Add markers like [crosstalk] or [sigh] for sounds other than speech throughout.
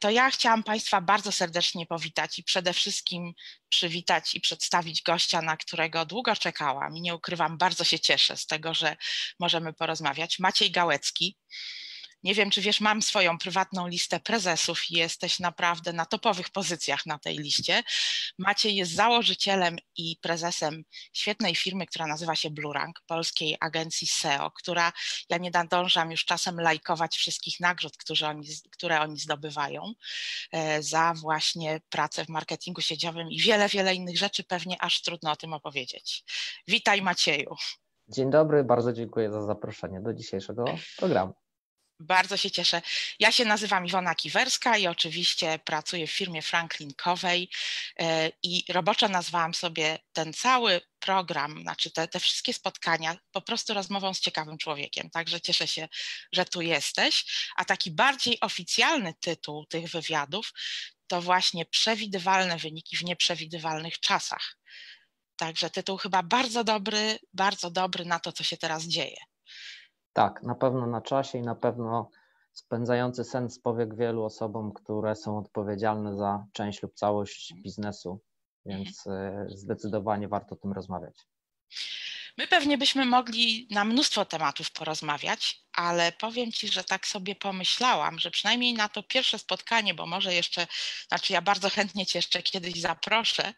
to ja chciałam Państwa bardzo serdecznie powitać i przede wszystkim przywitać i przedstawić gościa, na którego długo czekałam i nie ukrywam, bardzo się cieszę z tego, że możemy porozmawiać. Maciej Gałecki. Nie wiem, czy wiesz, mam swoją prywatną listę prezesów i jesteś naprawdę na topowych pozycjach na tej liście. Maciej jest założycielem i prezesem świetnej firmy, która nazywa się Blurank, polskiej agencji SEO, która ja nie nadążam już czasem lajkować wszystkich nagród, które oni, które oni zdobywają e, za właśnie pracę w marketingu sieciowym i wiele, wiele innych rzeczy, pewnie aż trudno o tym opowiedzieć. Witaj Macieju. Dzień dobry, bardzo dziękuję za zaproszenie do dzisiejszego programu. Bardzo się cieszę. Ja się nazywam Iwona Kiwerska i oczywiście pracuję w firmie Franklin Covey e, i roboczo nazwałam sobie ten cały program, znaczy te, te wszystkie spotkania po prostu rozmową z ciekawym człowiekiem. Także cieszę się, że tu jesteś. A taki bardziej oficjalny tytuł tych wywiadów to właśnie przewidywalne wyniki w nieprzewidywalnych czasach. Także tytuł chyba bardzo dobry, bardzo dobry na to, co się teraz dzieje. Tak, na pewno na czasie i na pewno spędzający sens powiek wielu osobom, które są odpowiedzialne za część lub całość biznesu, więc e, zdecydowanie warto o tym rozmawiać. My pewnie byśmy mogli na mnóstwo tematów porozmawiać, ale powiem Ci, że tak sobie pomyślałam, że przynajmniej na to pierwsze spotkanie, bo może jeszcze, znaczy ja bardzo chętnie Cię jeszcze kiedyś zaproszę,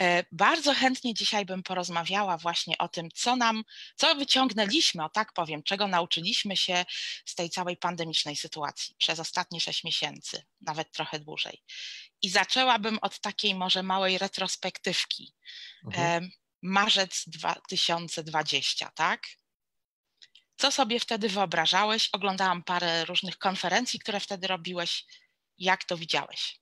e, bardzo chętnie dzisiaj bym porozmawiała właśnie o tym, co nam, co wyciągnęliśmy, o tak powiem, czego nauczyliśmy się z tej całej pandemicznej sytuacji przez ostatnie sześć miesięcy, nawet trochę dłużej. I zaczęłabym od takiej może małej retrospektywki. Mhm marzec 2020, tak? Co sobie wtedy wyobrażałeś? Oglądałam parę różnych konferencji, które wtedy robiłeś. Jak to widziałeś?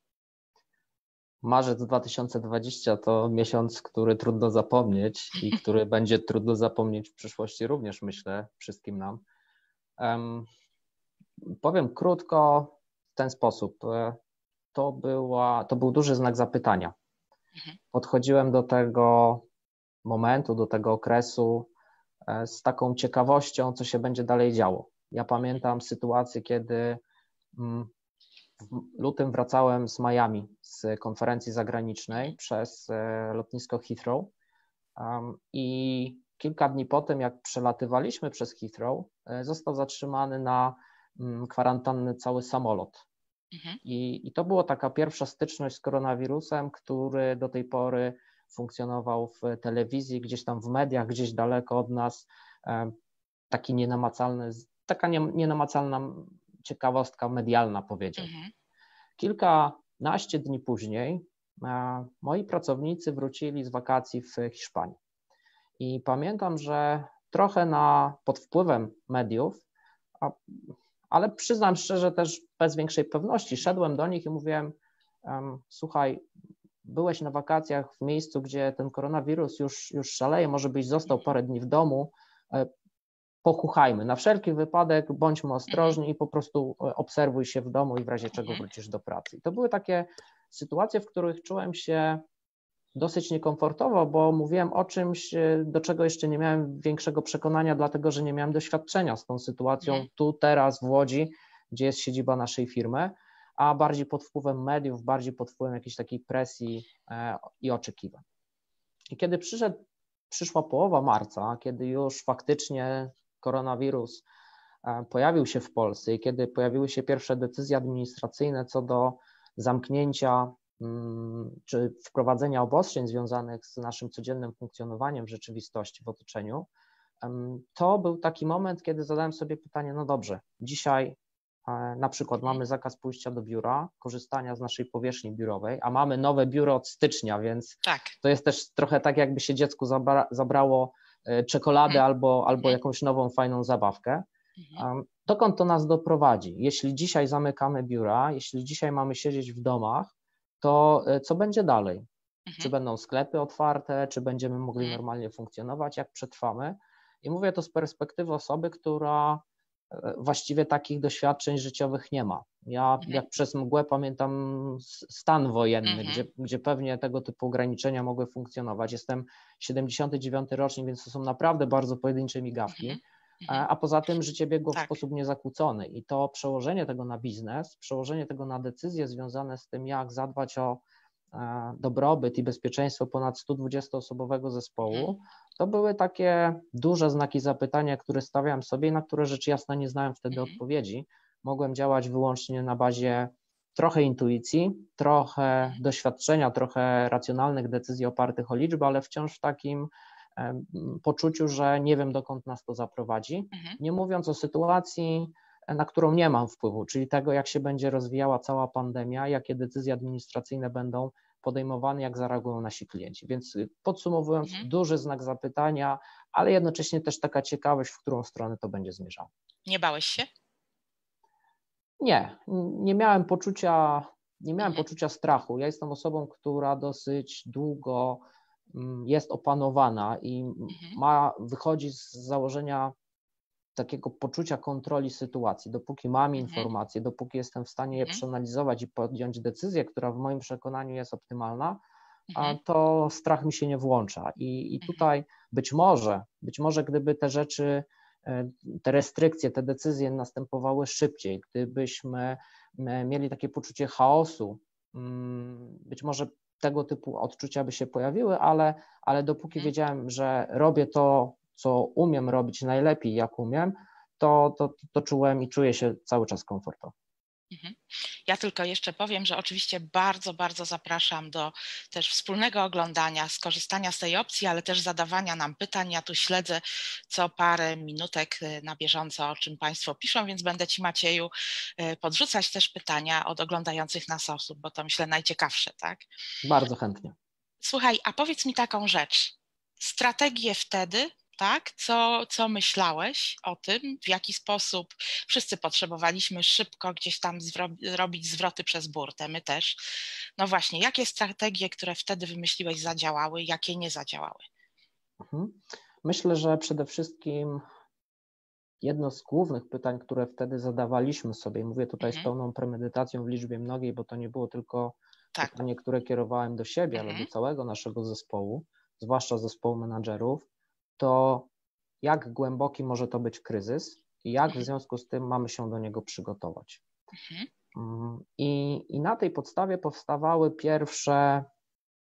Marzec 2020 to miesiąc, który trudno zapomnieć i [laughs] który będzie trudno zapomnieć w przyszłości również, myślę, wszystkim nam. Um, powiem krótko w ten sposób. E, to, była, to był duży znak zapytania. Mhm. Podchodziłem do tego momentu, do tego okresu e, z taką ciekawością, co się będzie dalej działo. Ja pamiętam sytuację, kiedy mm, w lutym wracałem z Miami z konferencji zagranicznej przez e, lotnisko Heathrow i kilka dni po tym, jak przelatywaliśmy przez Heathrow, e, został zatrzymany na mm, kwarantannę cały samolot. Mhm. I, I to była taka pierwsza styczność z koronawirusem, który do tej pory funkcjonował w telewizji, gdzieś tam w mediach, gdzieś daleko od nas, e, taki nienamacalny, taka nienamacalna ciekawostka medialna powiedziałbym. Mhm. Kilkanaście dni później e, moi pracownicy wrócili z wakacji w Hiszpanii. I pamiętam, że trochę na, pod wpływem mediów, a, ale przyznam szczerze też bez większej pewności, szedłem do nich i mówiłem, słuchaj, byłeś na wakacjach w miejscu, gdzie ten koronawirus już, już szaleje, może byś został parę dni w domu, e, pochuchajmy. Na wszelki wypadek bądźmy ostrożni i po prostu e, obserwuj się w domu i w razie czego mhm. wrócisz do pracy. I to były takie sytuacje, w których czułem się dosyć niekomfortowo, bo mówiłem o czymś, e, do czego jeszcze nie miałem większego przekonania, dlatego że nie miałem doświadczenia z tą sytuacją mhm. tu, teraz w Łodzi, gdzie jest siedziba naszej firmy a bardziej pod wpływem mediów, bardziej pod wpływem jakiejś takiej presji e, i oczekiwań. I kiedy przyszedł, przyszła połowa marca, kiedy już faktycznie koronawirus e, pojawił się w Polsce i kiedy pojawiły się pierwsze decyzje administracyjne co do zamknięcia mm, czy wprowadzenia obostrzeń związanych z naszym codziennym funkcjonowaniem w rzeczywistości, w otoczeniu, to był taki moment, kiedy zadałem sobie pytanie: no dobrze, dzisiaj na przykład mamy zakaz pójścia do biura, korzystania z naszej powierzchni biurowej, a mamy nowe biuro od stycznia, więc tak. to jest też trochę tak, jakby się dziecku zabra, zabrało e, czekoladę hmm. albo, albo hmm. jakąś nową, fajną zabawkę. Hmm. Dokąd to nas doprowadzi? Jeśli dzisiaj zamykamy biura, jeśli dzisiaj mamy siedzieć w domach, to e, co będzie dalej? Mhm. Czy będą sklepy otwarte, czy będziemy mogli mhm. normalnie funkcjonować, jak przetrwamy? I mówię to z perspektywy osoby, która właściwie takich doświadczeń życiowych nie ma. Ja mhm. jak przez mgłę pamiętam stan wojenny, mhm. gdzie, gdzie pewnie tego typu ograniczenia mogły funkcjonować. Jestem 79 rocznik, więc to są naprawdę bardzo pojedyncze migawki. Mhm. mhm. a poza tym życie biegło tak. w sposób niezakłócony i to przełożenie tego na biznes, przełożenie tego na decyzje związane z tym, jak zadbać o dobrobyt i bezpieczeństwo ponad 120-osobowego zespołu, mhm. to były takie duże znaki zapytania, które stawiałem sobie i na które rzecz jasna nie znałem wtedy mhm. odpowiedzi. Mogłem działać wyłącznie na bazie trochę intuicji, trochę doświadczenia, trochę racjonalnych decyzji opartych o liczby, ale wciąż w takim poczuciu, że nie wiem, dokąd nas to zaprowadzi. Mhm. Nie mówiąc o sytuacji, na którą nie mam wpływu, czyli tego, jak się będzie rozwijała cała pandemia, jakie decyzje administracyjne będą podejmowane, jak zareagują nasi klienci. Więc y, podsumowując, mhm. duży znak zapytania, ale jednocześnie też taka ciekawość, w którą stronę to będzie zmierzało. Nie bałeś się? Nie, nie miałem poczucia, nie miałem mhm. poczucia strachu. Ja jestem osobą, która dosyć długo mm, jest opanowana i mhm. ma, wychodzi z założenia takiego poczucia kontroli sytuacji. Dopóki mam mhm. informacje, dopóki jestem w stanie je przeanalizować i podjąć decyzję, która w moim przekonaniu jest optymalna, a to strach mi się nie włącza. I, I tutaj być może, być może gdyby te rzeczy E, te restrykcje, te decyzje następowały szybciej, gdybyśmy mieli takie poczucie chaosu, mm, być może tego typu odczucia by się pojawiły, ale, ale dopóki mhm. wiedziałem, że robię to, co umiem robić najlepiej, jak umiem, to, to, to czułem i czuję się cały czas komfortowo. Mhm. Ja tylko jeszcze powiem, że oczywiście bardzo, bardzo zapraszam do też wspólnego oglądania, skorzystania z tej opcji, ale też zadawania nam pytań. Ja tu śledzę co parę minutek y, na bieżąco, o czym Państwo piszą, więc będę Ci Macieju y, podrzucać też pytania od oglądających nas osób, bo to myślę najciekawsze, tak? Bardzo chętnie. Słuchaj, a powiedz mi taką rzecz. Strategie wtedy tak? Co, co myślałeś o tym, w jaki sposób wszyscy potrzebowaliśmy szybko gdzieś tam zwro- robić zwroty przez burtę, my też. No właśnie, jakie strategie, które wtedy wymyśliłeś, zadziałały, jakie nie zadziałały? Mhm. Myślę, że przede wszystkim jedno z głównych pytań, które wtedy zadawaliśmy sobie, mówię tutaj mhm. z pełną premedytacją w liczbie mnogiej, bo to nie było tylko tak. pytanie, które kierowałem do siebie, mhm. ale do całego naszego zespołu, zwłaszcza zespołu menadżerów, to jak głęboki może to być kryzys i jak w mhm. związku z tym mamy się do niego przygotować. Mhm. Mm, I, I na tej podstawie powstawały pierwsze,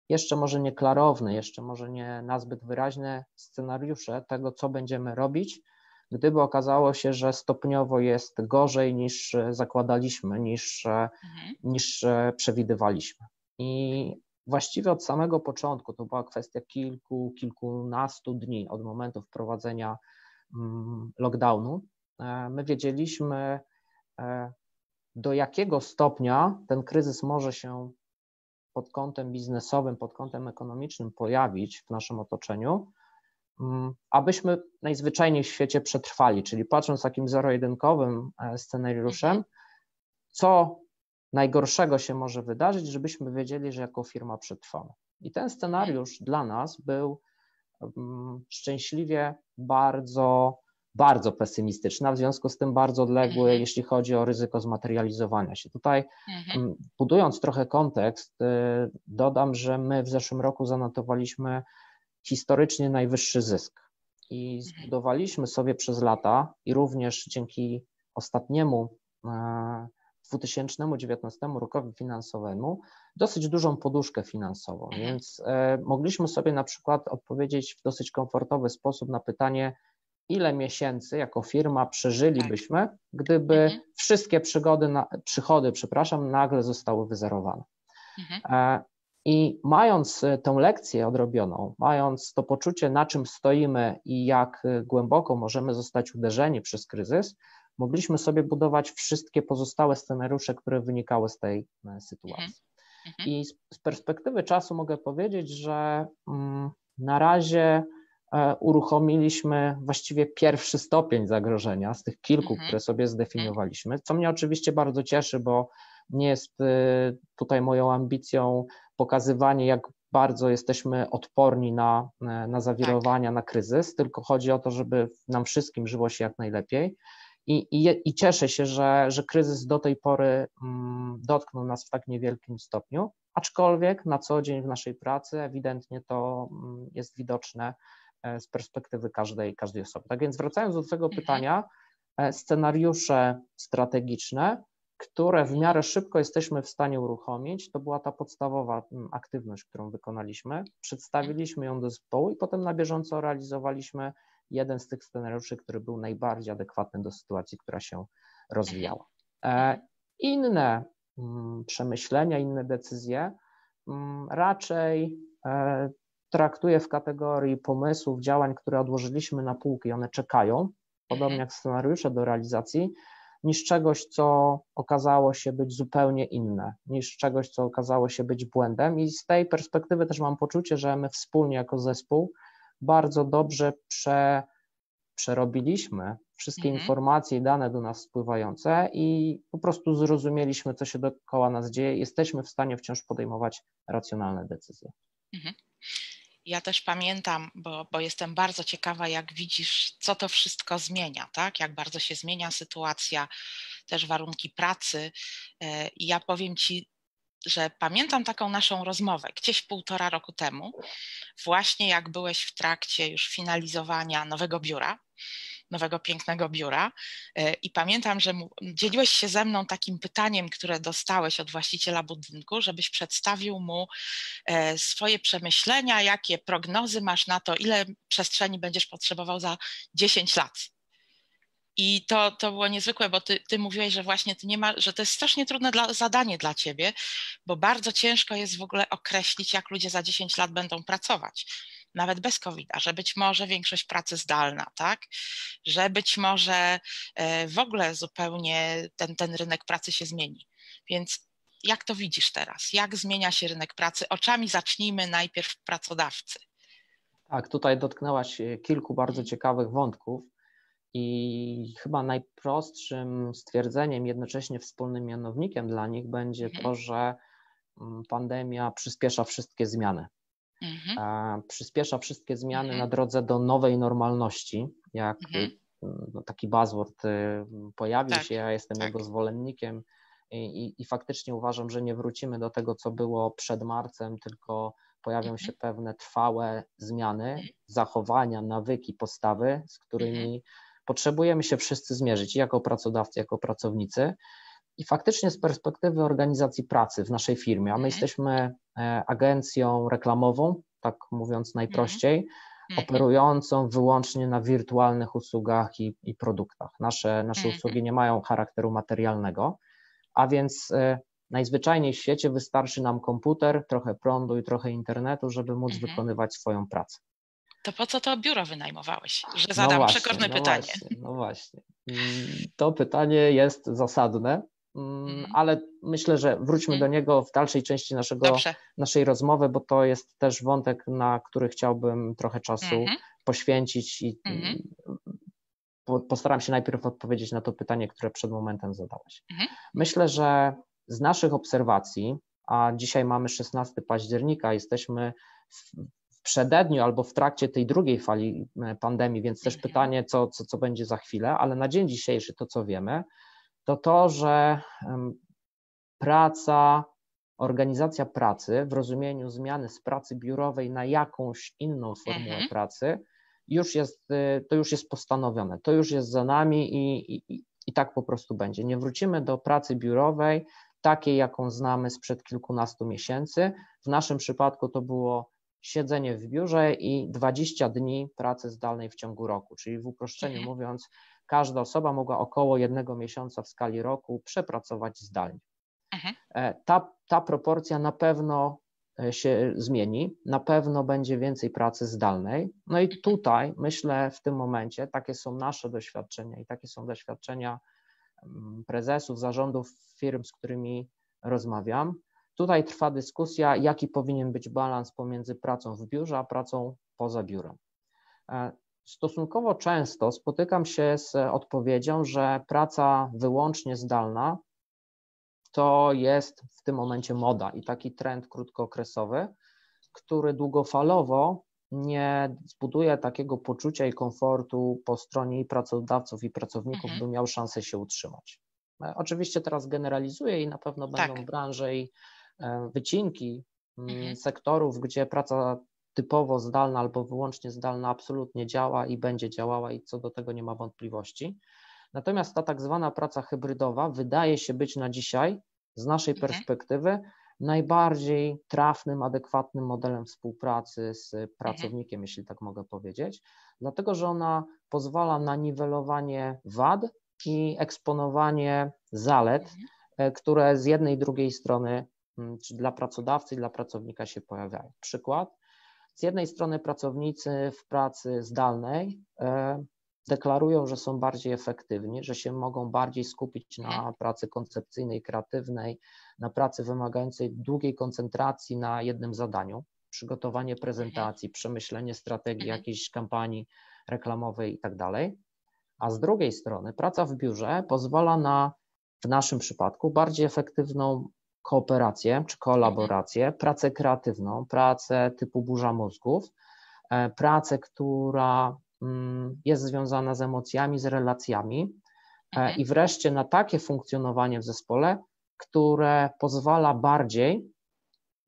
jeszcze może nie klarowne, jeszcze może nie nazbyt wyraźne scenariusze tego, co będziemy robić, gdyby okazało się, że stopniowo jest gorzej niż zakładaliśmy, niż, mhm. niż przewidywaliśmy. I właściwie od samego początku, to była kwestia kilku, kilkunastu dni od momentu wprowadzenia mm, lockdownu, e, my wiedzieliśmy, e, do jakiego stopnia ten kryzys może się pod kątem biznesowym, pod kątem ekonomicznym pojawić w naszym otoczeniu, mm, abyśmy najzwyczajniej w świecie przetrwali, czyli patrząc takim zero-jedynkowym e, scenariuszem, co najgorszego się może wydarzyć, żebyśmy wiedzieli, że jako firma przetrwamy. I ten scenariusz dla nas był um, szczęśliwie bardzo, bardzo pesymistyczny, a w związku z tym bardzo odległy, mhm. jeśli chodzi o ryzyko zmaterializowania się. Tutaj, mhm. budując trochę kontekst, y, dodam, że my w zeszłym roku zanotowaliśmy historycznie najwyższy zysk i mhm. zbudowaliśmy sobie przez lata i również dzięki ostatniemu e, 2019 rokowi finansowemu dosyć dużą poduszkę finansową, mhm. więc e, mogliśmy sobie na przykład odpowiedzieć w dosyć komfortowy sposób na pytanie, ile miesięcy jako firma przeżylibyśmy, tak. gdyby mhm. wszystkie przygody na, przychody, przepraszam, nagle zostały wyzerowane. Mhm. E, I mając tę lekcję odrobioną, mając to poczucie, na czym stoimy i jak głęboko możemy zostać uderzeni przez kryzys, mogliśmy sobie budować wszystkie pozostałe scenariusze, które wynikały z tej e, sytuacji. Mhm. mhm. I z, perspektywy czasu mogę powiedzieć, że mm, na razie e, uruchomiliśmy właściwie pierwszy stopień zagrożenia z tych kilku, mhm. które sobie zdefiniowaliśmy, co mnie oczywiście bardzo cieszy, bo nie jest e, tutaj moją ambicją pokazywanie, jak bardzo jesteśmy odporni na, na zawirowania, tak. na kryzys, tylko chodzi o to, żeby nam wszystkim żyło się jak najlepiej. I, i, i cieszę się, że, że kryzys do tej pory mm, dotknął nas w tak niewielkim stopniu, aczkolwiek na co dzień w naszej pracy ewidentnie to mm, jest widoczne z perspektywy każdej, każdej osoby. Tak więc wracając do tego Mhm. pytania, scenariusze strategiczne, które w miarę szybko jesteśmy w stanie uruchomić, to była ta podstawowa mm, aktywność, którą wykonaliśmy. Przedstawiliśmy ją do zespołu i potem na bieżąco realizowaliśmy jeden z tych scenariuszy, który był najbardziej adekwatny do sytuacji, która się rozwijała. E, inne mm, przemyślenia, inne decyzje mm, raczej e, traktuję w kategorii pomysłów, działań, które odłożyliśmy na półki, one czekają, podobnie jak scenariusze do realizacji, niż czegoś, co okazało się być zupełnie inne, niż czegoś, co okazało się być błędem. I z tej perspektywy też mam poczucie, że my wspólnie jako zespół bardzo dobrze prze, przerobiliśmy wszystkie Mhm. informacje i dane do nas spływające i po prostu zrozumieliśmy, co się dookoła nas dzieje. Jesteśmy w stanie wciąż podejmować racjonalne decyzje. Ja też pamiętam, bo, bo jestem bardzo ciekawa, jak widzisz, co to wszystko zmienia, tak? Jak bardzo się zmienia sytuacja, też warunki pracy. E, I ja powiem Ci, że pamiętam taką naszą rozmowę gdzieś półtora roku temu, właśnie jak byłeś w trakcie już finalizowania nowego biura, nowego pięknego biura. E, I pamiętam, że dzieliłeś się ze mną takim pytaniem, które dostałeś od właściciela budynku, żebyś przedstawił mu e, swoje przemyślenia, jakie prognozy masz na to, ile przestrzeni będziesz potrzebował za 10 lat. I to, to było niezwykłe, bo ty, ty mówiłeś, że właśnie ty nie ma, że to jest strasznie trudne dla, zadanie dla ciebie, bo bardzo ciężko jest w ogóle określić, jak ludzie za 10 lat będą pracować. Nawet bez covid że być może większość pracy zdalna, tak? Że być może e, w ogóle zupełnie ten, ten rynek pracy się zmieni. Więc jak to widzisz teraz? Jak zmienia się rynek pracy? Oczami zacznijmy najpierw pracodawcy. Tak, tutaj dotknęłaś e, kilku bardzo ciekawych wątków i chyba najprostszym stwierdzeniem, jednocześnie wspólnym mianownikiem dla nich będzie Mhm. to, że mm, pandemia przyspiesza wszystkie zmiany. Mhm. Przyspiesza wszystkie zmiany Mhm. na drodze do nowej normalności, jak Mhm. y, no, taki buzzword y, pojawił Tak, się, ja jestem tak. jego zwolennikiem i, i, i faktycznie uważam, że nie wrócimy do tego, co było przed marcem, tylko pojawią się pewne trwałe zmiany, zachowania, nawyki, postawy, z którymi. Potrzebujemy się wszyscy zmierzyć, jako pracodawcy, jako pracownicy. I faktycznie z perspektywy organizacji pracy w naszej firmie, a my Mhm. jesteśmy e, agencją reklamową, tak mówiąc najprościej, Mhm. operującą wyłącznie na wirtualnych usługach i, i produktach. Nasze, nasze Mhm. usługi nie mają charakteru materialnego, a więc e, najzwyczajniej w świecie wystarczy nam komputer, trochę prądu i trochę internetu, żeby móc Mhm. wykonywać swoją pracę. To po co to biuro wynajmowałeś? Że zadam przekorne no pytanie. Właśnie, no właśnie. Mm, To pytanie jest zasadne, mm, Mhm. ale myślę, że wróćmy Mhm. do niego w dalszej części naszego, Dobrze. naszej rozmowy, bo to jest też wątek, na który chciałbym trochę czasu Mhm. poświęcić i po- postaram się najpierw odpowiedzieć na to pytanie, które przed momentem zadałaś. Myślę, że z naszych obserwacji, a dzisiaj mamy 16 października, jesteśmy w przededniu albo w trakcie tej drugiej fali e, pandemii, więc też Mhm. pytanie, co, co, co będzie za chwilę, ale na dzień dzisiejszy to, co wiemy, to to, że praca, organizacja pracy w rozumieniu zmiany z pracy biurowej na jakąś inną formułę Mhm. pracy już jest, y, to już jest postanowione, to już jest za nami i, i, i tak po prostu będzie. Nie wrócimy do pracy biurowej takiej, jaką znamy sprzed kilkunastu miesięcy. W naszym przypadku to było siedzenie w biurze i 20 dni pracy zdalnej w ciągu roku, czyli w uproszczeniu Mhm. mówiąc, każda osoba mogła około jednego miesiąca w skali roku przepracować zdalnie. Mhm. E, Ta, ta proporcja na pewno e, się zmieni, na pewno będzie więcej pracy zdalnej. No i tutaj myślę w tym momencie, takie są nasze doświadczenia i takie są doświadczenia mm, prezesów, zarządów firm, z którymi rozmawiam. Tutaj trwa dyskusja, jaki powinien być balans pomiędzy pracą w biurze a pracą poza biurem. E, Stosunkowo często spotykam się z odpowiedzią, że praca wyłącznie zdalna to jest w tym momencie moda i taki trend krótkookresowy, który długofalowo nie zbuduje takiego poczucia i komfortu po stronie i pracodawców, i pracowników, Mhm. by miał szansę się utrzymać. E, Oczywiście teraz generalizuję i na pewno Tak. będą branże i wycinki mm, Mhm. sektorów, gdzie praca typowo zdalna albo wyłącznie zdalna absolutnie działa i będzie działała i co do tego nie ma wątpliwości. Natomiast ta tak zwana praca hybrydowa wydaje się być na dzisiaj, z naszej mhm. perspektywy, najbardziej trafnym, adekwatnym modelem współpracy z pracownikiem, mhm. jeśli tak mogę powiedzieć, dlatego że ona pozwala na niwelowanie wad i eksponowanie zalet, mhm. E, które z jednej i drugiej strony, czy dla pracodawcy i dla pracownika się pojawiają. Przykład. Z jednej strony pracownicy w pracy zdalnej e, deklarują, że są bardziej efektywni, że się mogą bardziej skupić na pracy koncepcyjnej, kreatywnej, na pracy wymagającej długiej koncentracji na jednym zadaniu, przygotowanie prezentacji, przemyślenie strategii mhm. jakiejś kampanii reklamowej i tak. A z drugiej strony praca w biurze pozwala na, w naszym przypadku, bardziej efektywną kooperację czy kolaborację, pracę kreatywną, pracę typu burza mózgów, e, pracę, która mm, jest związana z emocjami, z relacjami e, mhm. i wreszcie na takie funkcjonowanie w zespole, które pozwala bardziej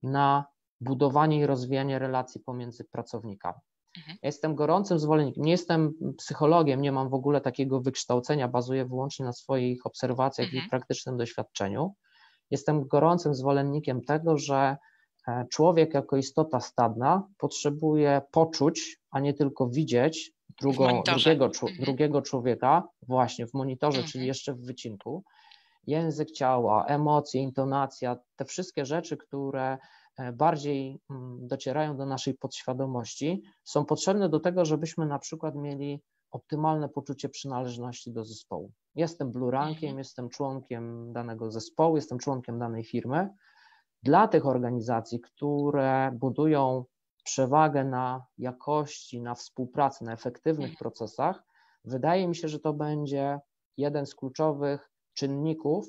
na budowanie i rozwijanie relacji pomiędzy pracownikami. Mhm. Ja jestem gorącym zwolennikiem, nie jestem psychologiem, nie mam w ogóle takiego wykształcenia, bazuję wyłącznie na swoich obserwacjach mhm. i praktycznym doświadczeniu. Jestem gorącym zwolennikiem tego, że e, człowiek jako istota stadna potrzebuje poczuć, a nie tylko widzieć drugo, drugiego, mhm. drugiego człowieka właśnie w monitorze, czyli mhm. jeszcze w wycinku. Język ciała, emocje, intonacja, te wszystkie rzeczy, które e, bardziej mm, docierają do naszej podświadomości, są potrzebne do tego, żebyśmy na przykład mieli optymalne poczucie przynależności do zespołu. Jestem Blue Rankiem, mhm. jestem członkiem danego zespołu, jestem członkiem danej firmy. Dla tych organizacji, które budują przewagę na jakości, na współpracy, na efektywnych mhm. procesach, wydaje mi się, że to będzie jeden z kluczowych czynników,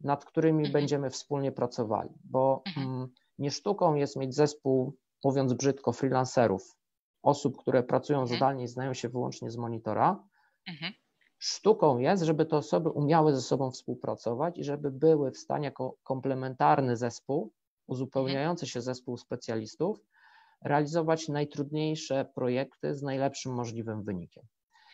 nad którymi mhm. będziemy wspólnie pracowali, bo mm, nie sztuką jest mieć zespół, mówiąc brzydko, freelancerów, osób, które pracują mhm. zdalnie i znają się wyłącznie z monitora. Mhm. Sztuką jest, żeby te osoby umiały ze sobą współpracować i żeby były w stanie jako komplementarny zespół, uzupełniający się zespół specjalistów, realizować najtrudniejsze projekty z najlepszym możliwym wynikiem.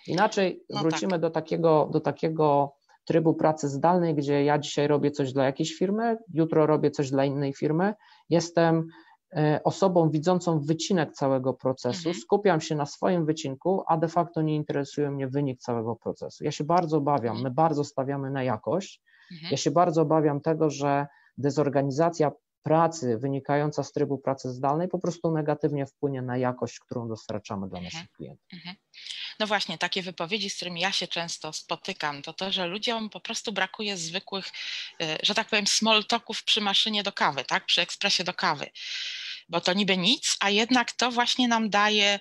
Inaczej no wrócimy tak. do, takiego, do takiego trybu pracy zdalnej, gdzie ja dzisiaj robię coś dla jakiejś firmy, jutro robię coś dla innej firmy. Jestem osobą widzącą wycinek całego procesu, mhm. skupiam się na swoim wycinku, a de facto nie interesuje mnie wynik całego procesu. Ja się bardzo obawiam, mhm. my bardzo stawiamy na jakość. Mhm. Ja się bardzo obawiam tego, że dezorganizacja pracy wynikająca z trybu pracy zdalnej po prostu negatywnie wpłynie na jakość, którą dostarczamy dla naszych klientów. No właśnie, takie wypowiedzi, z którymi ja się często spotykam, to to, że ludziom po prostu brakuje zwykłych, e, że tak powiem, small talków przy maszynie do kawy, tak, przy ekspresie do kawy bo to niby nic, a jednak to właśnie nam daje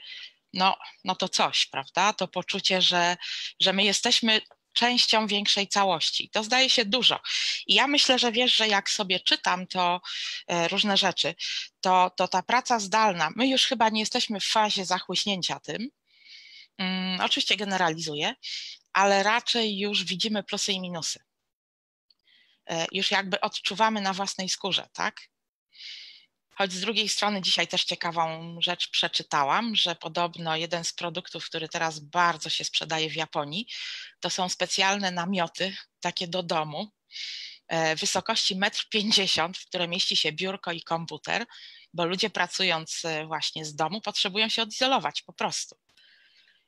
no, no to coś, prawda? To poczucie, że, że my jesteśmy częścią większej całości. To zdaje się dużo. I ja myślę, że wiesz, że jak sobie czytam to e, różne rzeczy, to, to ta praca zdalna, my już chyba nie jesteśmy w fazie zachłyśnięcia tym. Hmm, oczywiście generalizuję, ale raczej już widzimy plusy i minusy. E, już jakby odczuwamy na własnej skórze, tak? Choć z drugiej strony dzisiaj też ciekawą rzecz przeczytałam, że podobno jeden z produktów, który teraz bardzo się sprzedaje w Japonii, to są specjalne namioty, takie do domu, e, wysokości 1,50 m, w które mieści się biurko i komputer, bo ludzie pracując e, właśnie z domu potrzebują się odizolować po prostu.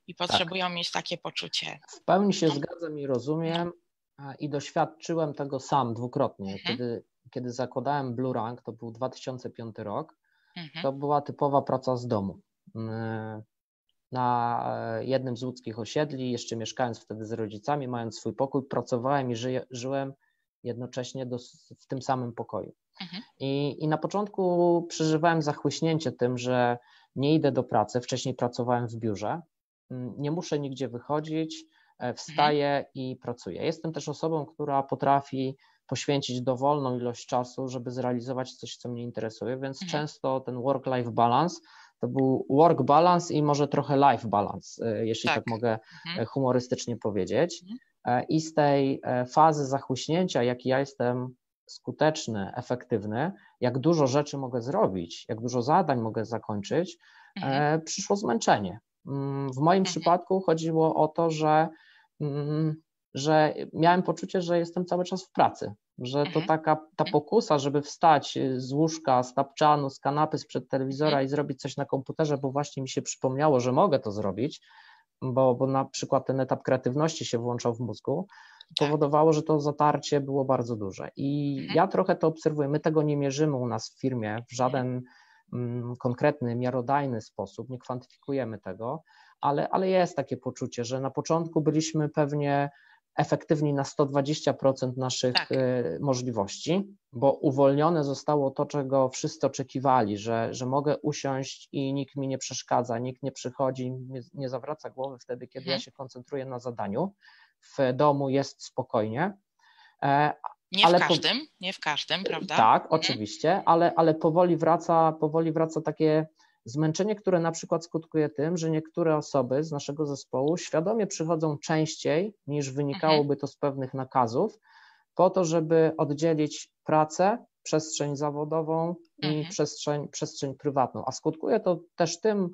I potrzebują tak. mieć takie poczucie. W pełni się no. zgadzam i rozumiem i doświadczyłem tego sam dwukrotnie, mhm. kiedy kiedy zakładałem Blue Rank, to był 2005 rok, mhm. to była typowa praca z domu. Mm, na jednym z łódzkich osiedli, jeszcze mieszkając wtedy z rodzicami, mając swój pokój, pracowałem i żyłem jednocześnie do, w tym samym pokoju. Mhm. I, I na początku przeżywałem zachłyśnięcie tym, że nie idę do pracy. Wcześniej pracowałem w biurze, mm, nie muszę nigdzie wychodzić, e, wstaję mhm. i pracuję. Jestem też osobą, która potrafi poświęcić dowolną ilość czasu, żeby zrealizować coś, co mnie interesuje, więc mhm. często ten work-life balance to był work balance i może trochę life balance, e, jeśli tak, tak mogę mhm. E, humorystycznie powiedzieć. Mhm. E, I z tej fazy zachłyśnięcia, jak ja jestem skuteczny, efektywny, jak dużo rzeczy mogę zrobić, jak dużo zadań mogę zakończyć, mhm. przyszło zmęczenie. Mm, w moim mhm. przypadku chodziło o to, że, mm, że miałem poczucie, że jestem cały czas w pracy, że to mhm. taka ta pokusa, żeby wstać z łóżka, z tapczanu, z kanapy, sprzed telewizora mhm. i zrobić coś na komputerze, bo właśnie mi się przypomniało, że mogę to zrobić, bo, bo na przykład ten etap kreatywności się włączał w mózgu, tak. powodowało, że to zatarcie było bardzo duże. I ja trochę to obserwuję. My tego nie mierzymy u nas w firmie w żaden Mm, konkretny, miarodajny sposób, nie kwantyfikujemy tego, ale, ale jest takie poczucie, że na początku byliśmy pewnie efektywni na 120% naszych tak. Y, możliwości, bo uwolnione zostało to, czego wszyscy oczekiwali, że, że mogę usiąść i nikt mi nie przeszkadza, nikt nie przychodzi, nie, nie zawraca głowy wtedy, kiedy mhm. ja się koncentruję na zadaniu. W domu jest spokojnie, e, nie ale w każdym, po... nie w każdym, prawda? Tak, mhm. oczywiście, ale, ale powoli wraca, powoli wraca takie zmęczenie, które na przykład skutkuje tym, że niektóre osoby z naszego zespołu świadomie przychodzą częściej niż wynikałoby to z pewnych nakazów, po to, żeby oddzielić pracę, przestrzeń zawodową i mhm. przestrzeń, przestrzeń prywatną. A skutkuje to też tym,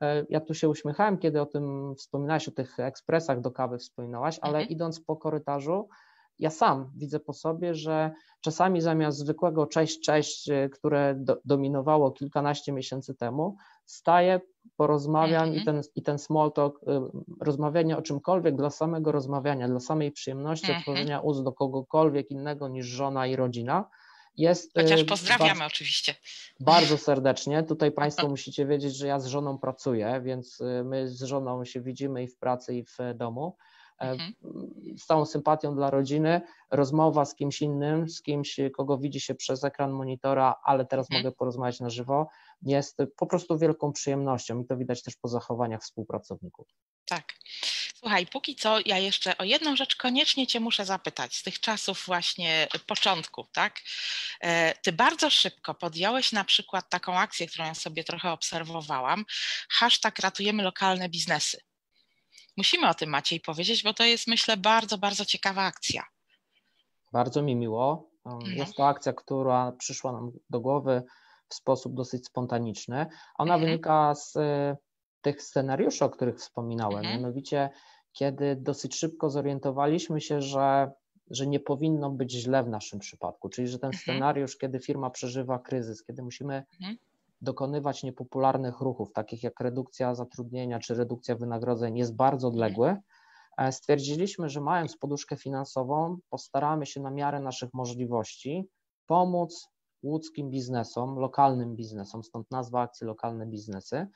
e, ja tu się uśmiechałem, kiedy o tym wspominałaś, o tych ekspresach do kawy wspominałaś, ale mhm. idąc po korytarzu, ja sam widzę po sobie, że czasami zamiast zwykłego cześć, cześć, y, które do, dominowało kilkanaście miesięcy temu, staję, porozmawiam mm -hmm. i, ten, i ten small talk, y, rozmawianie o czymkolwiek dla samego rozmawiania, dla samej przyjemności, mm -hmm. otworzenia ust do kogokolwiek innego niż żona i rodzina, jest. Y, Chociaż pozdrawiamy bardzo, oczywiście. Bardzo serdecznie. Tutaj Państwo musicie wiedzieć, że ja z żoną pracuję, więc my z żoną się widzimy i w pracy, i w domu. E, mhm. z całą sympatią dla rodziny, rozmowa z kimś innym, z kimś, kogo widzi się przez ekran monitora, ale teraz mhm. mogę porozmawiać na żywo, jest po prostu wielką przyjemnością i to widać też po zachowaniach współpracowników. Tak. Słuchaj, póki co ja jeszcze o jedną rzecz koniecznie Cię muszę zapytać z tych czasów właśnie początku, tak? E, ty bardzo szybko podjąłeś na przykład taką akcję, którą ja sobie trochę obserwowałam, hashtag ratujemy lokalne biznesy. Musimy o tym Maciej powiedzieć, bo to jest myślę bardzo, bardzo ciekawa akcja. Bardzo mi miło. Mhm. Jest to akcja, która przyszła nam do głowy w sposób dosyć spontaniczny. Ona mhm. wynika z e, tych scenariuszy, o których wspominałem. Mhm. Mianowicie, kiedy dosyć szybko zorientowaliśmy się, że, że nie powinno być źle w naszym przypadku, czyli że ten mhm. scenariusz, kiedy firma przeżywa kryzys, kiedy musimy mhm dokonywać niepopularnych ruchów, takich jak redukcja zatrudnienia czy redukcja wynagrodzeń, jest bardzo odległy. E, stwierdziliśmy, że mając poduszkę finansową, postaramy się na miarę naszych możliwości pomóc łódzkim biznesom, lokalnym biznesom, stąd nazwa akcji Lokalne Biznesy,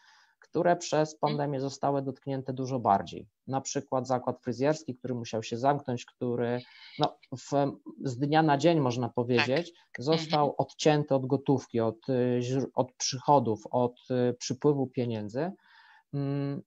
które przez pandemię zostały dotknięte dużo bardziej. Na przykład zakład fryzjerski, który musiał się zamknąć, który no, w, z dnia na dzień, można powiedzieć, tak. został mhm. odcięty od gotówki, od, od przychodów, od y, przypływu pieniędzy. Mm,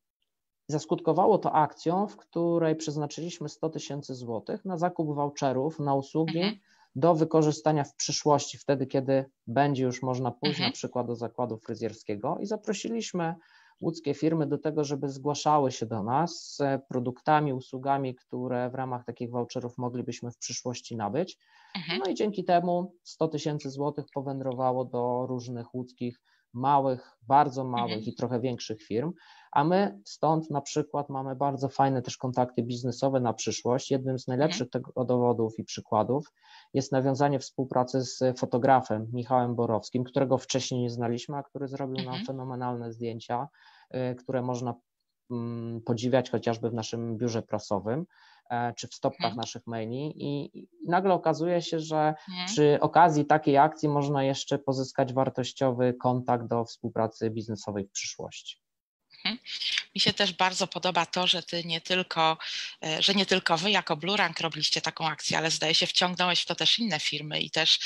zaskutkowało to akcją, w której przeznaczyliśmy 100 tysięcy złotych na zakup voucherów, na usługi, mhm do wykorzystania w przyszłości, wtedy, kiedy będzie już można pójść mhm. na przykład do zakładu fryzjerskiego i zaprosiliśmy łódzkie firmy do tego, żeby zgłaszały się do nas z produktami, usługami, które w ramach takich voucherów moglibyśmy w przyszłości nabyć. Mhm. No i dzięki temu 100 tysięcy złotych powędrowało do różnych łódzkich małych, bardzo małych mhm. i trochę większych firm, a my stąd na przykład mamy bardzo fajne też kontakty biznesowe na przyszłość. Jednym z najlepszych mhm. tego dowodów i przykładów jest nawiązanie współpracy z fotografem Michałem Borowskim, którego wcześniej nie znaliśmy, a który zrobił nam mhm. fenomenalne zdjęcia, y, które można mm, podziwiać chociażby w naszym biurze prasowym e, czy w stopkach mhm. naszych maili i, i nagle okazuje się, że mhm. przy okazji takiej akcji można jeszcze pozyskać wartościowy kontakt do współpracy biznesowej w przyszłości. Mi się też bardzo podoba to, że ty nie tylko, e, że nie tylko wy jako Blurank robiliście taką akcję, ale zdaje się wciągnąłeś w to też inne firmy i też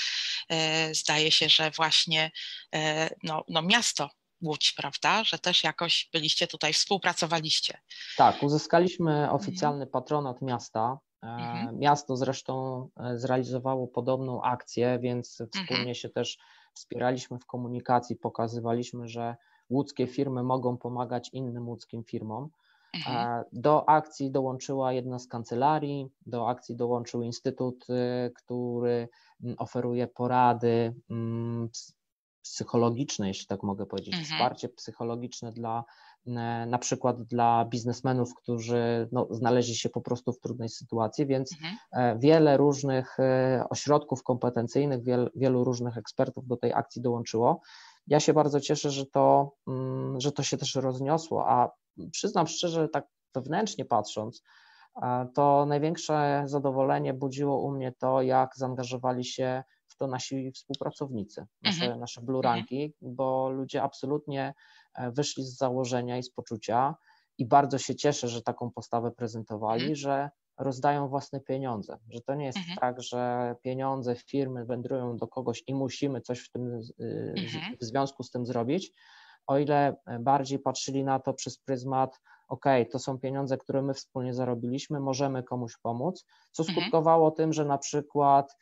e, zdaje się, że właśnie e, no, no miasto Łódź, prawda? Że też jakoś byliście tutaj, współpracowaliście. Tak, uzyskaliśmy mhm. oficjalny patronat miasta. Mhm. Miasto zresztą zrealizowało podobną akcję, więc wspólnie mhm. się też wspieraliśmy w komunikacji, pokazywaliśmy, że łódzkie firmy mogą pomagać innym łódzkim firmom. Mhm. Do akcji dołączyła jedna z kancelarii, do akcji dołączył instytut, który mm, oferuje porady mm, psychologiczne, jeśli tak mogę powiedzieć, mhm. wsparcie psychologiczne dla na przykład dla biznesmenów, którzy no, znaleźli się po prostu w trudnej sytuacji, więc mhm. E, wiele różnych e, ośrodków kompetencyjnych, wiel, wielu różnych ekspertów do tej akcji dołączyło. Ja się bardzo cieszę, że to, mm, że to się też rozniosło, a przyznam szczerze, tak wewnętrznie patrząc, to największe zadowolenie budziło u mnie to, jak zaangażowali się w to nasi współpracownicy, nasze, mhm. nasze Blue mhm. Ranki, bo ludzie absolutnie e, wyszli z założenia i z poczucia i bardzo się cieszę, że taką postawę prezentowali, mhm. że rozdają własne pieniądze, że to nie jest mhm. tak, że pieniądze firmy wędrują do kogoś i musimy coś w tym y, mhm. w związku z tym zrobić, o ile bardziej patrzyli na to przez pryzmat, ok, to są pieniądze, które my wspólnie zarobiliśmy, możemy komuś pomóc, co mhm. skutkowało mhm. tym, że na przykład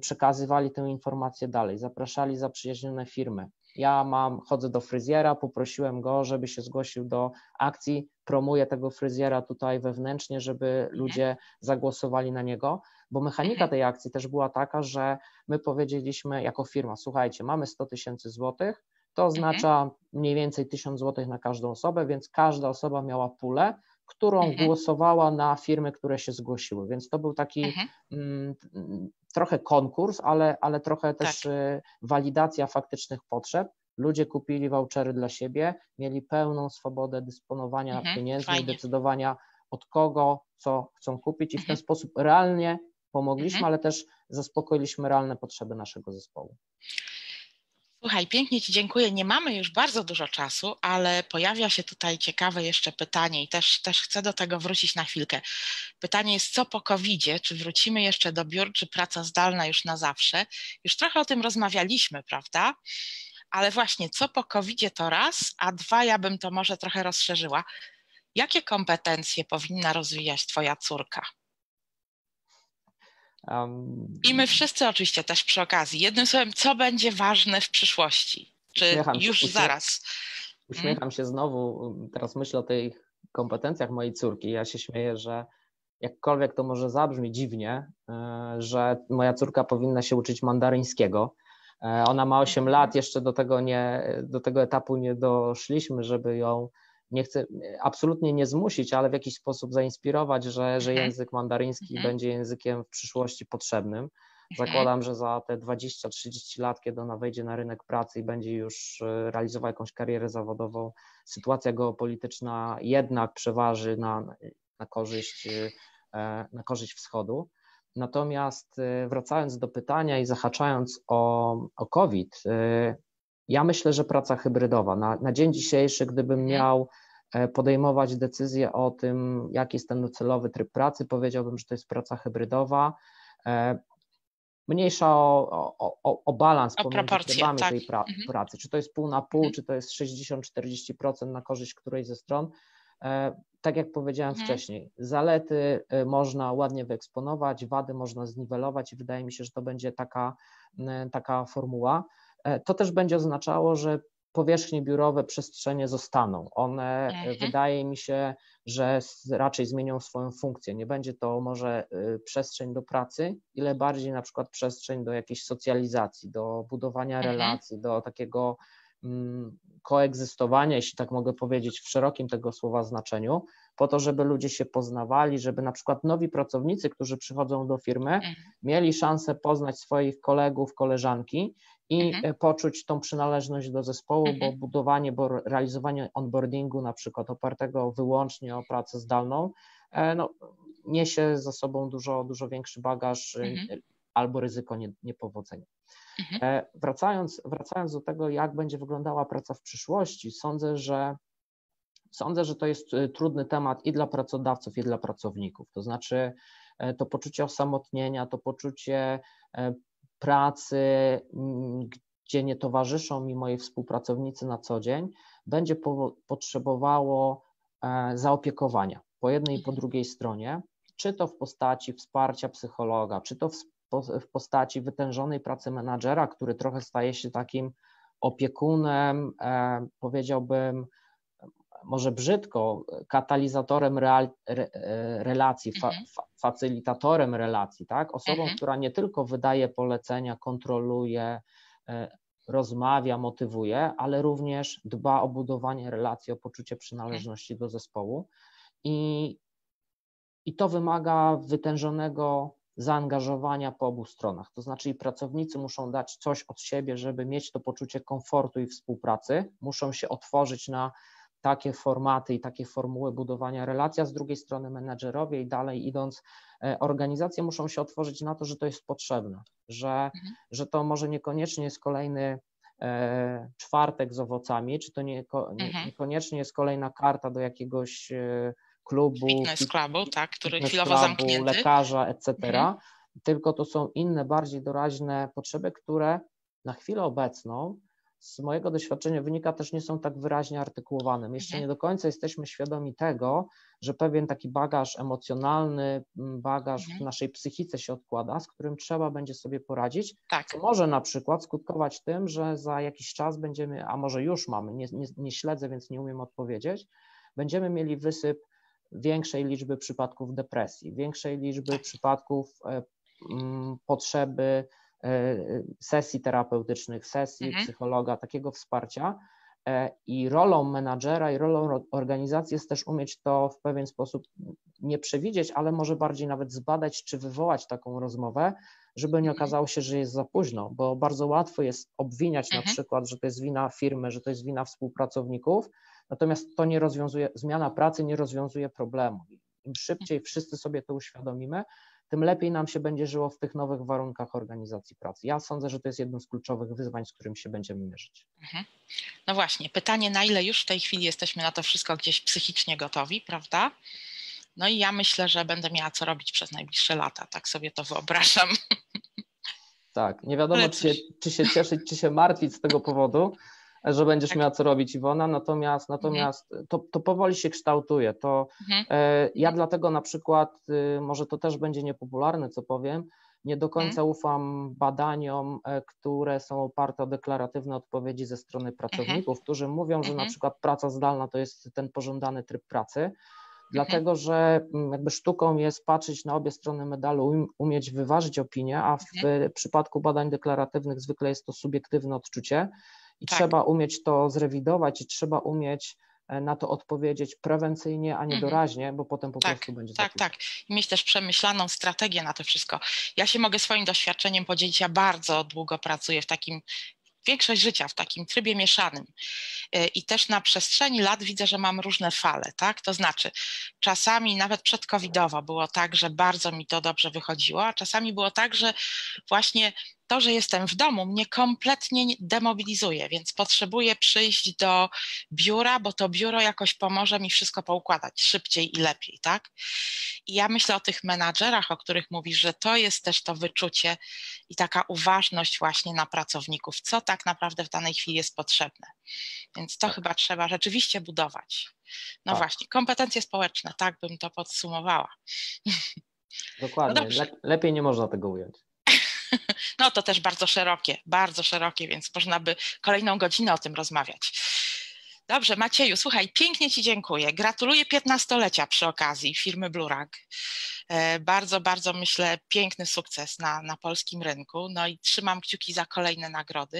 przekazywali tę informację dalej, zapraszali zaprzyjaźnione firmy. Ja mam, chodzę do fryzjera, poprosiłem go, żeby się zgłosił do akcji, promuję tego fryzjera tutaj wewnętrznie, żeby mhm. ludzie zagłosowali na niego, bo mechanika mhm. tej akcji też była taka, że my powiedzieliśmy jako firma, słuchajcie, mamy 100 tysięcy złotych, to mhm. oznacza mniej więcej 1000 złotych na każdą osobę, więc każda osoba miała pulę, którą mhm. głosowała na firmy, które się zgłosiły. Więc to był taki mhm. mm, trochę konkurs, ale, ale trochę też tak. Y, walidacja faktycznych potrzeb. Ludzie kupili vouchery dla siebie, mieli pełną swobodę dysponowania mhm. pieniędzmi i decydowania od kogo, co chcą kupić i w ten mhm. sposób realnie pomogliśmy, mhm. ale też zaspokoiliśmy realne potrzeby naszego zespołu. Słuchaj, pięknie Ci dziękuję. Nie mamy już bardzo dużo czasu, ale pojawia się tutaj ciekawe jeszcze pytanie i też, też chcę do tego wrócić na chwilkę. Pytanie jest, co po covid Czy wrócimy jeszcze do biur, czy praca zdalna już na zawsze? Już trochę o tym rozmawialiśmy, prawda? Ale właśnie, co po covid to raz, a dwa, ja bym to może trochę rozszerzyła. Jakie kompetencje powinna rozwijać Twoja córka? Um, I my wszyscy oczywiście też przy okazji. Jednym słowem, co będzie ważne w przyszłości? Czy już się, zaraz? Uśmiecham hmm? się znowu, teraz myślę o tych kompetencjach mojej córki. Ja się śmieję, że jakkolwiek to może zabrzmi dziwnie, e, że moja córka powinna się uczyć mandaryńskiego. E, ona ma 8 mhm. lat, jeszcze do tego, nie, do tego etapu nie doszliśmy, żeby ją nie chcę absolutnie nie zmusić, ale w jakiś sposób zainspirować, że, że mhm. język mandaryński mhm. będzie językiem w przyszłości potrzebnym. Mhm. Zakładam, że za te 20-30 lat, kiedy ona wejdzie na rynek pracy i będzie już e, realizowała jakąś karierę zawodową, sytuacja geopolityczna jednak przeważy na, na, korzyść, e, na korzyść wschodu. Natomiast e, wracając do pytania i zahaczając o, o COVID, ja myślę, że praca hybrydowa. Na, na dzień dzisiejszy, gdybym mhm. miał e, podejmować decyzję o tym, jaki jest ten docelowy tryb pracy, powiedziałbym, że to jest praca hybrydowa. E, mniejsza o, o, o balans o pomiędzy trybami tak. tej pra mhm. pracy. Czy to jest pół na pół, mhm. czy to jest 60-40% na korzyść którejś ze stron. E, tak jak powiedziałem mhm. wcześniej, zalety można ładnie wyeksponować, wady można zniwelować i wydaje mi się, że to będzie taka, taka formuła. E, to też będzie oznaczało, że powierzchnie biurowe przestrzenie zostaną. One mhm. wydaje mi się, że raczej zmienią swoją funkcję. Nie będzie to może y, przestrzeń do pracy, ile bardziej na przykład przestrzeń do jakiejś socjalizacji, do budowania mhm. relacji, do takiego koegzystowania, jeśli tak mogę powiedzieć, w szerokim tego słowa znaczeniu, po to, żeby ludzie się poznawali, żeby na przykład nowi pracownicy, którzy przychodzą do firmy, mhm. mieli szansę poznać swoich kolegów, koleżanki i mhm. E, poczuć tą przynależność do zespołu, mhm. bo budowanie, bo realizowanie onboardingu na przykład opartego wyłącznie o pracę zdalną, e, no, niesie za sobą dużo, dużo większy bagaż e, mhm. Albo ryzyko nie, niepowodzenia. Mhm. Wracając, wracając do tego, jak będzie wyglądała praca w przyszłości, sądzę, że sądzę, że to jest trudny temat i dla pracodawców, i dla pracowników. To znaczy to poczucie osamotnienia, to poczucie pracy, mm, gdzie nie towarzyszą mi moi współpracownicy na co dzień, będzie po, potrzebowało e, zaopiekowania po jednej i po drugiej stronie, czy to w postaci wsparcia psychologa, czy to w, w postaci wytężonej pracy menadżera, który trochę staje się takim opiekunem, e, powiedziałbym, może brzydko, katalizatorem real, re, relacji, fa, mhm. fa, facylitatorem relacji, tak? Osobą, mhm. która nie tylko wydaje polecenia, kontroluje, rozmawia, motywuje, ale również dba o budowanie relacji, o poczucie przynależności do zespołu. I, i to wymaga wytężonego zaangażowania po obu stronach. To znaczy, i pracownicy muszą dać coś od siebie, żeby mieć to poczucie komfortu i współpracy, muszą się otworzyć na takie formaty i takie formuły budowania relacji, a z drugiej strony menedżerowie i dalej idąc, e, organizacje muszą się otworzyć na to, że to jest potrzebne, że, mhm. że to może niekoniecznie jest kolejny e, czwartek z owocami, czy to nie, mhm. niekoniecznie jest kolejna karta do jakiegoś e, klubu, fitness clubu, tak, który chwilowo klubu, zamknięty. lekarza, etc., mhm. tylko to są inne, bardziej doraźne potrzeby, które na chwilę obecną z mojego doświadczenia wynika też nie są tak wyraźnie artykułowane. My jeszcze mhm. nie do końca jesteśmy świadomi tego, że pewien taki bagaż emocjonalny, bagaż mhm. w naszej psychice się odkłada, z którym trzeba będzie sobie poradzić, tak. co może na przykład skutkować tym, że za jakiś czas będziemy, a może już mamy, nie, nie, nie śledzę, więc nie umiem odpowiedzieć, będziemy mieli wysyp większej liczby przypadków depresji, większej liczby tak. przypadków e, potrzeby e, sesji terapeutycznych, sesji mhm. psychologa, takiego wsparcia. E, I rolą menadżera i rolą organizacji jest też umieć to w pewien sposób nie przewidzieć, ale może bardziej nawet zbadać, czy wywołać taką rozmowę, żeby nie mhm. okazało się, że jest za późno, bo bardzo łatwo jest obwiniać na mhm. przykład, że to jest wina firmy, że to jest wina współpracowników, Natomiast to nie rozwiązuje, zmiana pracy nie rozwiązuje problemu. Im szybciej wszyscy sobie to uświadomimy, tym lepiej nam się będzie żyło w tych nowych warunkach organizacji pracy. Ja sądzę, że to jest jedno z kluczowych wyzwań, z którym się będziemy mierzyć. Mhm. No właśnie, pytanie, na ile już w tej chwili jesteśmy na to wszystko gdzieś psychicznie gotowi, prawda? No i ja myślę, że będę miała co robić przez najbliższe lata, tak sobie to wyobrażam. Tak, nie wiadomo, czy się, czy się cieszyć, czy się martwić z tego powodu, że będziesz tak. miała co robić Iwona, natomiast, natomiast mhm. to, to powoli się kształtuje. To mhm. e, ja dlatego na przykład, y, może to też będzie niepopularne, co powiem, nie do końca mhm. ufam badaniom, e, które są oparte o deklaratywne odpowiedzi ze strony pracowników, którzy mówią, że na przykład praca zdalna to jest ten pożądany tryb pracy, dlatego że mm, jakby sztuką jest patrzeć na obie strony medalu, um, umieć wyważyć opinię, a w przypadku badań deklaratywnych zwykle jest to subiektywne odczucie. I tak. trzeba umieć to zrewidować i trzeba umieć e, na to odpowiedzieć prewencyjnie, a nie mhm. doraźnie, bo potem po tak, prostu będzie Tak, tak. I mieć też przemyślaną strategię na to wszystko. Ja się mogę swoim doświadczeniem podzielić. Ja bardzo długo pracuję w takim większość życia w takim trybie mieszanym. E, I też na przestrzeni lat widzę, że mam różne fale, tak? To znaczy, czasami nawet przedcovidowo było tak, że bardzo mi to dobrze wychodziło, a czasami było tak, że właśnie to, że jestem w domu, mnie kompletnie demobilizuje, więc potrzebuję przyjść do biura, bo to biuro jakoś pomoże mi wszystko poukładać szybciej i lepiej, tak? I ja myślę o tych menadżerach, o których mówisz, że to jest też to wyczucie i taka uważność właśnie na pracowników, co tak naprawdę w danej chwili jest potrzebne. Więc to tak. chyba trzeba rzeczywiście budować. No tak. właśnie, kompetencje społeczne, tak bym to podsumowała. Dokładnie, no lepiej nie można tego ująć. [laughs] No to też bardzo szerokie, bardzo szerokie, więc można by kolejną godzinę o tym rozmawiać. Dobrze, Macieju, słuchaj, pięknie Ci dziękuję. Gratuluję 15-lecia przy okazji firmy Blurak. E, bardzo, bardzo myślę piękny sukces na, na polskim rynku. No i trzymam kciuki za kolejne nagrody.